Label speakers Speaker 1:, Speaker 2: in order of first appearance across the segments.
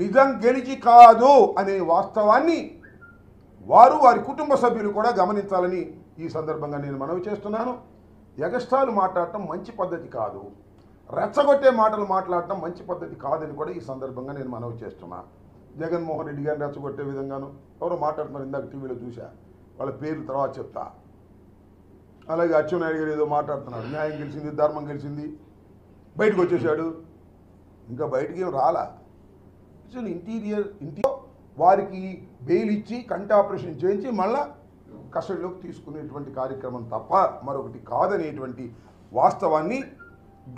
Speaker 1: నిజం గెలిచి కాదు అనే వాస్తవాన్ని వారు వారి కుటుంబ సభ్యులు కూడా గమనించాలని ఈ సందర్భంగా నేను మనవి చేస్తున్నాను. ఎగస్టాలు మాట్లాడటం మంచి పద్ధతి కాదు. రెచ్చగొట్టే మాటలు మాట్లాడటం మంచి పద్ధతి కాదని కూడా ఈ సందర్భంగా నేను మనవి చేస్తున్నా. జగన్మోహన్ రెడ్డి గారిని రెచ్చగొట్టే విధంగాను ఎవరో మాట్లాడుతున్నారు ఇందాక టీవీలో చూశా. వాళ్ళ పేర్లు తర్వాత చెప్తా. అలాగే అచ్చెన్నాయుడు గారు ఏదో మాట్లాడుతున్నాడు న్యాయం గెలిచింది ధర్మం గెలిచింది బయటకు వచ్చేసాడు ఇంకా బయటికి ఏం రాలా? ఇట్స్ ఇంటీరియర్ ఇంటీరియర్ వారికి బెయిల్ ఇచ్చి కంటి ఆపరేషన్ చేయించి మళ్ళా కస్టడీలోకి తీసుకునేటువంటి కార్యక్రమం తప్ప మరొకటి కాదనేటువంటి వాస్తవాన్ని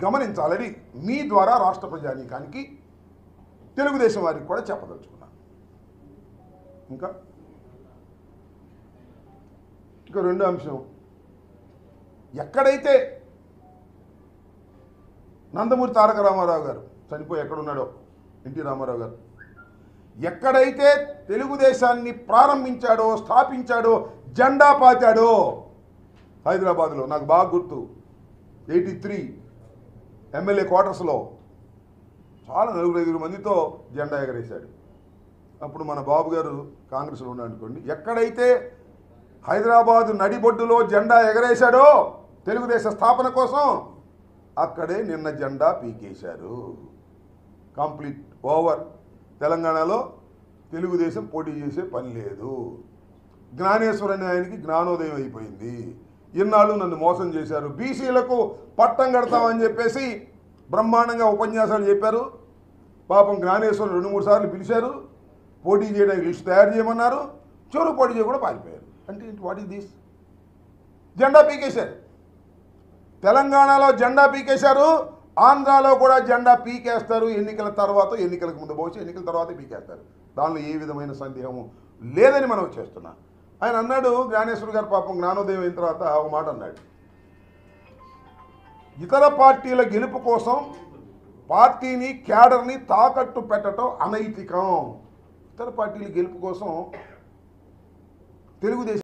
Speaker 1: గమనించాలని మీ ద్వారా రాష్ట్ర ప్రజానీకానికి తెలుగుదేశం వారికి కూడా చెప్పదలుచుకున్నాను. ఇంకా? ఇంకా రెండో అంశం. ఎక్కడైతే నందమూరి తారక రామారావు గారు చనిపోయి ఎక్కడున్నాడో ఎన్టీ రామారావు గారు. ఎక్కడైతే తెలుగుదేశాన్ని ప్రారంభించాడో స్థాపించాడో జెండా పాతాడో హైదరాబాద్లో నాకు బాగా గుర్తు ఎయిటీ త్రీ ఎమ్మెల్యే క్వార్టర్స్లో చాలా నలుగురు ఐదుగురు మందితో జెండా ఎగరేశాడు. అప్పుడు మన బాబు గారు కాంగ్రెస్లో ఉన్నాడనుకోండి ఎక్కడైతే హైదరాబాదు నడిబొడ్డులో జెండా ఎగరేశాడో తెలుగుదేశ స్థాపన కోసం అక్కడే నిన్న జెండా పీకేశారు. Complete over. తెలంగాణలో తెలుగుదేశం పోటీ చేసే పని లేదు. జ్ఞానేశ్వర అనే ఆయనకి జ్ఞానోదయం అయిపోయింది. ఇన్నాళ్ళు నన్ను మోసం చేశారు. బీసీలకు పట్టం కడతామని చెప్పేసి బ్రహ్మాండంగా ఉపన్యాసాలు చెప్పారు. పాపం జ్ఞానేశ్వరం రెండు మూడు సార్లు పిలిచారు. పోటీ చేయడానికి లిస్ట్ తయారు చేయమన్నారు. చోరు పోటీ చేయ కూడా పారిపోయారు. అంటే వాట్ ఈస్ దిస్ జెండా పీకేశారు. తెలంగాణలో జెండా పీకేశారు. ఆంధ్రాలో కూడా జెండా పీకేస్తారు. ఎన్నికల తర్వాత ఎన్నికలకు ముందు బహుశా ఎన్నికల తర్వాత పీకేస్తారు. దానిలో ఏ విధమైన సందేహము లేదని మనం చేస్తున్నాం. ఆయన అన్నాడు జ్ఞానేశ్వర్ గారు పాపం జ్ఞానోదయం అయిన తర్వాత ఒక మాట అన్నాడు. ఇతర పార్టీల గెలుపు కోసం పార్టీని క్యాడర్ని తాకట్టు పెట్టడం అనైతికం. ఇతర పార్టీల గెలుపు కోసం తెలుగుదేశం